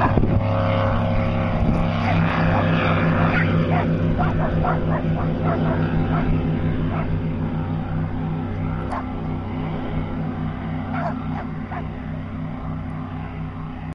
I'm sorry.